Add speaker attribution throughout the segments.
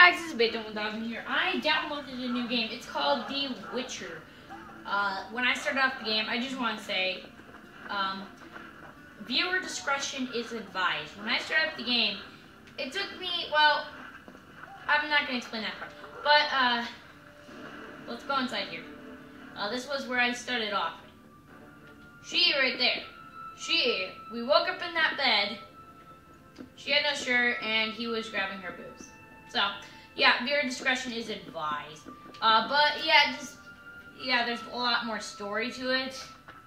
Speaker 1: guys, this is Beta1000 here. I downloaded a new game. It's called The Witcher. Uh, when I started off the game, I just want to say, um, viewer discretion is advised. When I started up the game, it took me, well, I'm not going to explain that part. But, uh, let's go inside here. Uh, this was where I started off. She right there. She, we woke up in that bed. She had no shirt, and he was grabbing her boobs. So, yeah, viewer discretion is advised. Uh, but yeah, just yeah, there's a lot more story to it.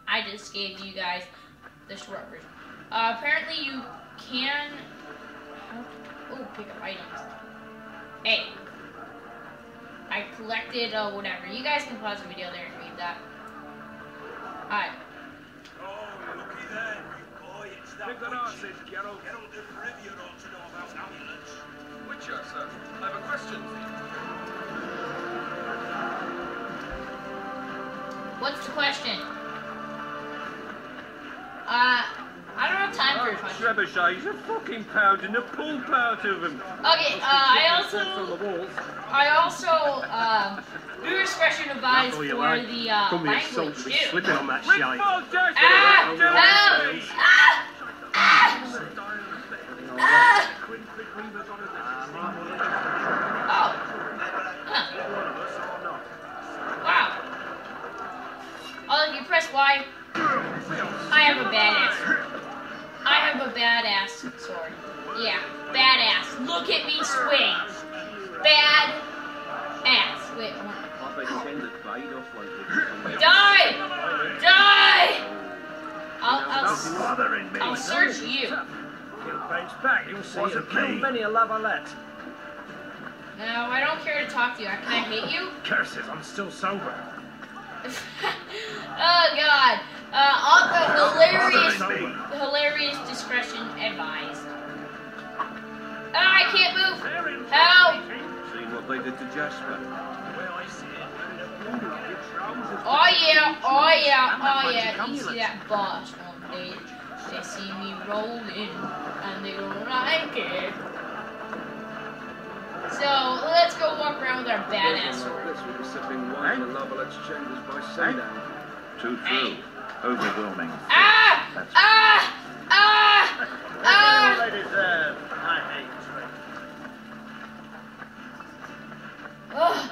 Speaker 1: I just gave you guys the short version. Uh, apparently, you can. Oh, pick up items. Hey, I collected uh, whatever. You guys can pause the video there and read that. Alright.
Speaker 2: Oh, looky there. Boy, it's that
Speaker 3: Pick that up, Geralt.
Speaker 2: Geralt of Rivia ought to know about amulets.
Speaker 3: Witcher, sir. I have a question for you.
Speaker 1: What's the question? Uh, I don't have time for your
Speaker 3: Oh,
Speaker 1: question.
Speaker 3: trebuchets are fucking pounding the pulp out of them.
Speaker 1: Okay, uh, I also. I also, um, viewer discretion advised
Speaker 4: That's
Speaker 1: for
Speaker 4: like.
Speaker 1: the, uh,
Speaker 4: Come
Speaker 1: language,
Speaker 4: salt to be
Speaker 1: too.
Speaker 4: slipping on that
Speaker 3: Rick
Speaker 4: shite.
Speaker 1: Ah!
Speaker 3: it.
Speaker 1: Help! Ah!
Speaker 4: Stop bothering me.
Speaker 1: I'll search you.
Speaker 4: He'll bounce back. You'll see
Speaker 3: What's
Speaker 4: a
Speaker 3: it mean?
Speaker 4: many a lavalette.
Speaker 1: No, I don't care to talk to you. Can I hit you?
Speaker 4: Curses, I'm still sober.
Speaker 1: oh God! Uh, also hilarious, hilarious discretion advised. Ah, I can't move. Help!
Speaker 3: Seen what they did to Jasper.
Speaker 2: Well, I see it.
Speaker 1: Oh yeah! Oh yeah! Oh yeah! You see that boss on stage? They see me rolling in and they don't like it. So let's go walk around with our badass sword.
Speaker 3: This will be sipping wine in La Valette's chambers by sundown.
Speaker 4: Too
Speaker 1: Hey.
Speaker 4: Overwhelming.
Speaker 1: Ah! Ah! Ah! Ah!
Speaker 4: They deserve. I hate trick.
Speaker 1: Ugh.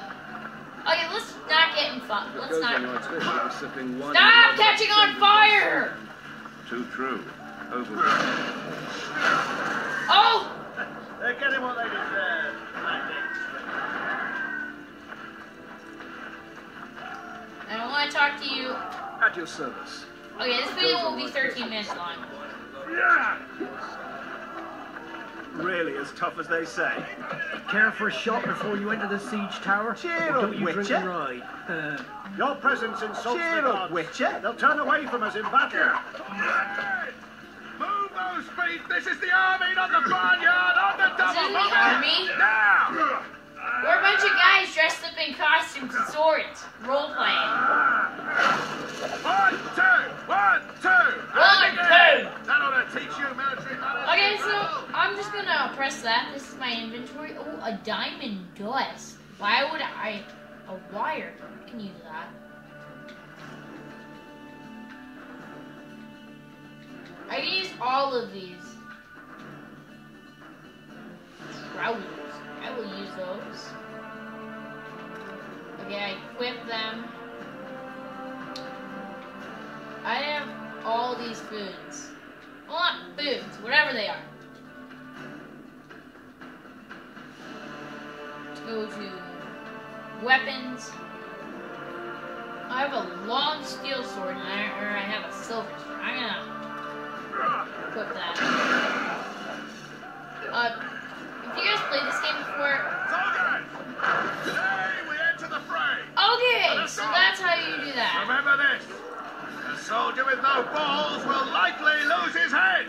Speaker 1: Okay, let's not get in fun. Let's not.
Speaker 3: like this, we'll be sipping wine in
Speaker 1: Stop catching on fire!
Speaker 4: Too true. Overwhelming.
Speaker 1: Oh!
Speaker 4: They're getting what they deserve. I
Speaker 1: I don't want to talk to you.
Speaker 3: At your service.
Speaker 1: Okay, this video will be 13 minutes long.
Speaker 4: Yeah. Really as tough as they say.
Speaker 5: Care for a shot before you enter the siege tower?
Speaker 4: Cheer up,
Speaker 5: don't you drink
Speaker 4: Witcher.
Speaker 5: and ride? Uh,
Speaker 4: Your presence insults
Speaker 5: Cheer
Speaker 4: the
Speaker 5: up,
Speaker 4: gods.
Speaker 5: Witcher.
Speaker 4: They'll turn away from us in battle.
Speaker 3: Move those feet! This is the army, not the barnyard! On the
Speaker 1: This isn't the army.
Speaker 3: Now!
Speaker 1: We're a bunch of guys dressed up in costumes and swords. Role playing.
Speaker 3: One, two! One, two!
Speaker 1: One, two.
Speaker 3: That ought to teach you military manners.
Speaker 1: Okay, so I'm just gonna press that. This is my inventory. Oh, a diamond dust. Why would I? A wire. I can use that. I can use all of these. Go to weapons. I have a long steel sword, and I, or I have a silver sword. I'm gonna equip that. Uh, have you guys played this game before?
Speaker 3: Today we enter the fray.
Speaker 1: Okay, so that's how you do that.
Speaker 3: Remember this. A soldier with no balls will likely lose his head.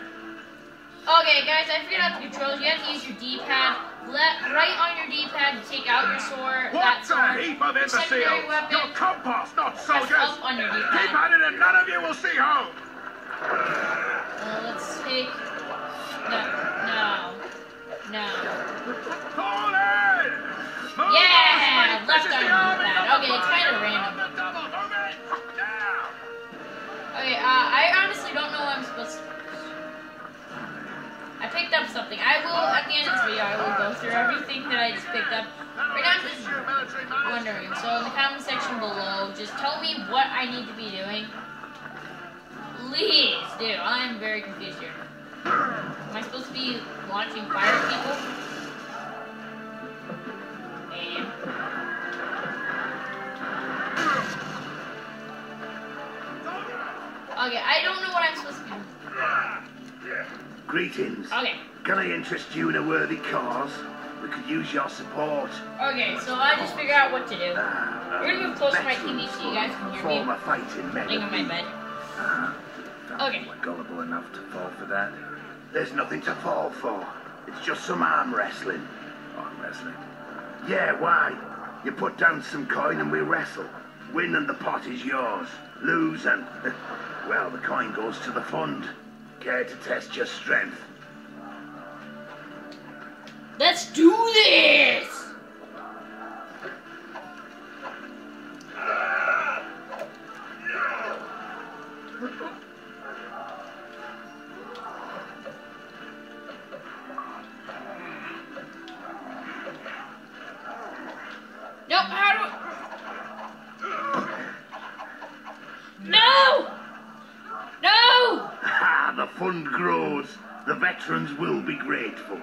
Speaker 1: Okay, guys, I figured out the controls. You have to use your D-pad. Let right on your D-pad to take out your sword. that
Speaker 3: What
Speaker 1: sword.
Speaker 3: a heap of
Speaker 1: Your
Speaker 3: imbeciles!
Speaker 1: weapon.
Speaker 3: You're compost, not soldiers!
Speaker 1: up on your
Speaker 3: Keep
Speaker 1: D-pad.
Speaker 3: at it and none of you will see home!
Speaker 1: Uh, let's take. No, no, no.
Speaker 3: In! Move
Speaker 1: Yeah, left
Speaker 3: This is
Speaker 1: arm
Speaker 3: the
Speaker 1: move
Speaker 3: army
Speaker 1: that.
Speaker 3: of
Speaker 1: Okay, it's picked up something. I will, at the end of this video, I will go through everything that I just picked up. Right now, I'm just wondering. So in the comment section below, just tell me what I need to be doing. Please do. I'm very confused here. Am I supposed to be launching fire people? Okay, I don't know what I'm supposed to be.
Speaker 3: Greetings.
Speaker 1: Okay.
Speaker 3: Can I interest you in a worthy cause? We could use your support.
Speaker 1: Okay, so I just figure out what to do.
Speaker 3: Ah,
Speaker 1: We're gonna move closer to my TV so you guys can hear me.
Speaker 3: Former fighting men.
Speaker 1: Laying on my bed.
Speaker 3: Ah,
Speaker 1: Okay.
Speaker 3: We're gullible enough to fall for that. There's nothing to fall for. It's just some arm wrestling. Arm wrestling? Yeah, why? You put down some coin and we wrestle. Win and the pot is yours. Lose and, well, the coin goes to the fund. Care to test your strength?
Speaker 1: Let's do this!
Speaker 3: Fund grows. The veterans will be grateful.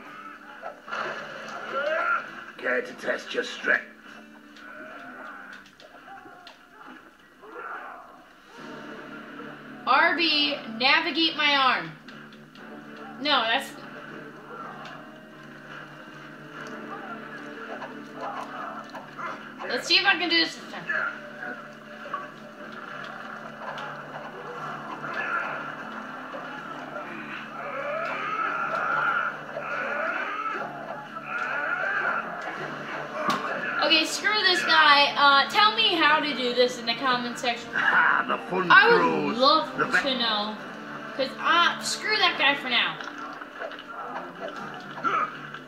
Speaker 3: Care to test your strength?
Speaker 1: RB, navigate my arm. No, that's. Let's see if I can do this this time. Okay, screw this guy. Uh, tell me how to do this in the comment section.
Speaker 3: Ha! The fund
Speaker 1: I
Speaker 3: grows.
Speaker 1: would love
Speaker 3: the
Speaker 1: to know. Because, uh, screw that guy for now.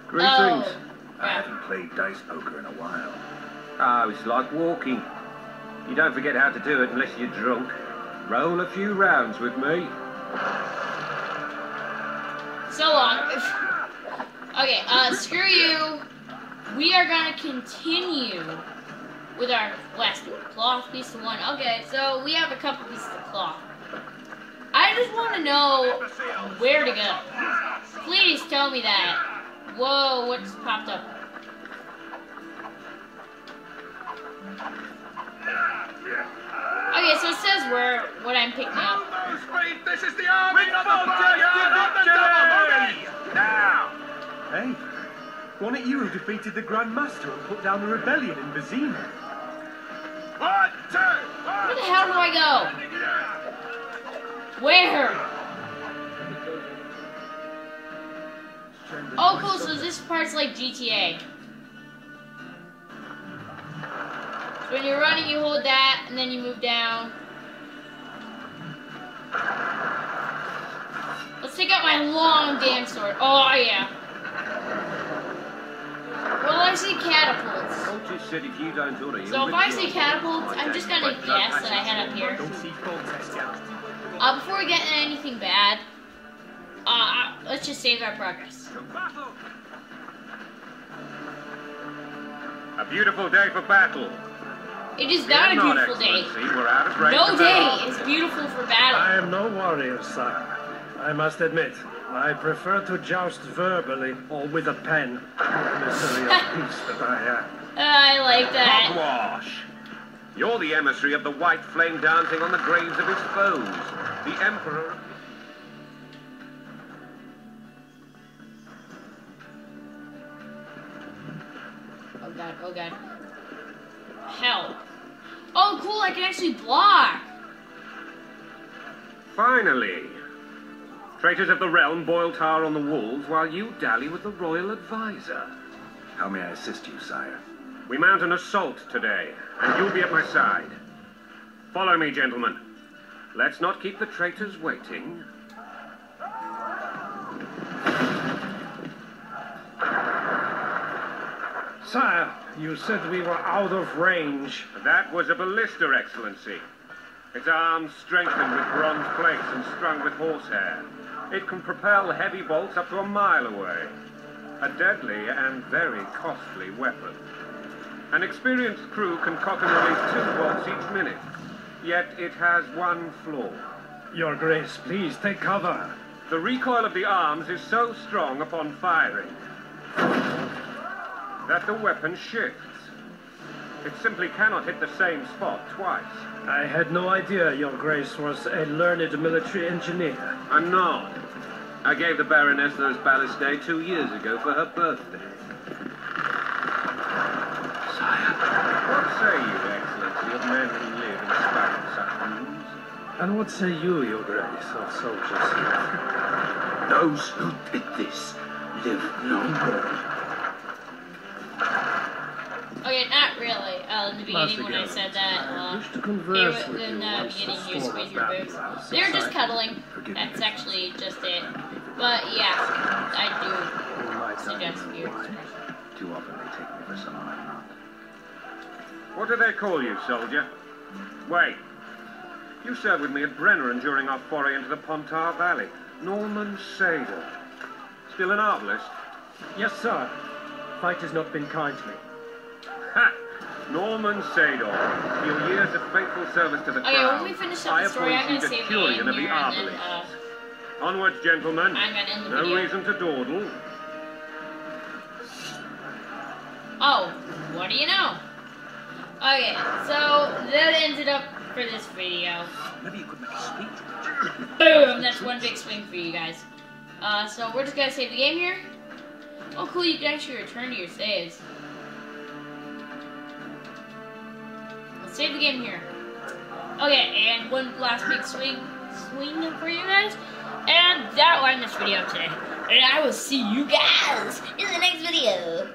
Speaker 6: Greetings.
Speaker 1: Oh,
Speaker 3: I haven't played dice poker in a while.
Speaker 6: Oh, it's like walking. You don't forget how to do it unless you're drunk. Roll a few rounds with me.
Speaker 1: So long. Okay, uh, screw you. We are gonna continue with our last cloth piece of one. Okay, so we have a couple pieces of cloth. I just want to know where to go. Please tell me that. Whoa, what's popped up? Okay, so it says where what I'm picking up.
Speaker 4: Wasn't you who defeated the Grand Master and put down the rebellion in Vizima?
Speaker 3: One, two,
Speaker 1: Where the hell do I go? Where? Oh, cool. So this part's like GTA. So when you're running, you hold that, and then you move down. Let's take out my long damn sword. Oh yeah. Well, I see catapults.
Speaker 6: Said if you don't order,
Speaker 1: So if I see catapults, I'm just gonna guess that I head up here.
Speaker 4: Don't see full yet.
Speaker 1: Uh, before we get into anything bad, uh, let's just save our progress.
Speaker 6: A beautiful day for battle.
Speaker 1: It is not a beautiful day.
Speaker 6: We're out of
Speaker 1: No day is beautiful for battle.
Speaker 7: I am no warrior, sire. I must admit, I prefer to joust verbally or with a pen. Emissary of peace that I am.
Speaker 1: Oh, I like that.
Speaker 6: Hogwash! You're the emissary of the white flame dancing on the graves of his foes. The Emperor.
Speaker 1: Oh god, oh god. Help. Oh cool, I can actually block.
Speaker 6: Finally! Traitors of the realm boil tar on the walls while you dally with the royal advisor.
Speaker 3: How may I assist you, sire?
Speaker 6: We mount an assault today, and you'll be at my side. Follow me, gentlemen. Let's not keep the traitors waiting.
Speaker 7: Sire, you said we were out of range.
Speaker 6: That was a ballista, Excellency. Its arms strengthened with bronze plates and strung with horsehair. It can propel heavy bolts up to a mile away. A deadly and very costly weapon. An experienced crew can cock and release two bolts each minute. Yet it has one flaw.
Speaker 7: Your Grace, please take cover.
Speaker 6: The recoil of the arms is so strong upon firing that the weapon shifts. It simply cannot hit the same spot twice.
Speaker 7: I had no idea Your Grace was a learned military engineer.
Speaker 8: I'm not. I gave the Baroness those ballistae two years ago for her birthday. Sire.
Speaker 6: What say you, Excellency, of men who live in spite of such wounds?
Speaker 7: And what say you, Your Grace, of soldiers?
Speaker 3: Those who did this live no more.
Speaker 1: Okay, not really. Uh, in the beginning
Speaker 7: Master
Speaker 1: when I said that, uh,
Speaker 7: wish to
Speaker 1: they were, in the beginning
Speaker 7: the
Speaker 1: you
Speaker 7: storm
Speaker 1: squeeze your boobs. They were just cuddling. That's actually just it. But yeah, I do suggest
Speaker 3: you
Speaker 1: your
Speaker 3: know why.
Speaker 1: expression.
Speaker 3: Too often they take me for someone I'm not.
Speaker 6: What do they call you, soldier? Wait. You served with me at Brenneran during our foray into the Pontar Valley. Norman Sador. Still an arbalist?
Speaker 7: Yes, sir. Fight has not been kind to me.
Speaker 6: Ha! Norman Sador. Your years of faithful service to the
Speaker 1: Okay,
Speaker 6: crown.
Speaker 1: when we finish up
Speaker 6: I
Speaker 1: the story, I'm
Speaker 6: appoint
Speaker 1: gonna
Speaker 6: you
Speaker 1: save the
Speaker 6: Decurion of the
Speaker 1: here
Speaker 6: Arbalists.
Speaker 1: uh,
Speaker 6: Onwards, gentlemen.
Speaker 1: I'm gonna end the
Speaker 6: no
Speaker 1: video.
Speaker 6: reason to dawdle.
Speaker 1: Oh, what do you know? Okay, so that ended up for this video.
Speaker 2: Maybe you could make a speech.
Speaker 1: Boom! That's one big swing for you guys. Uh, so we're just gonna save the game here. Oh, cool! You can actually return to your saves. Save the game here. Okay, and one last big swing, swing for you guys, and that will end this video today. And I will see you guys in the next video.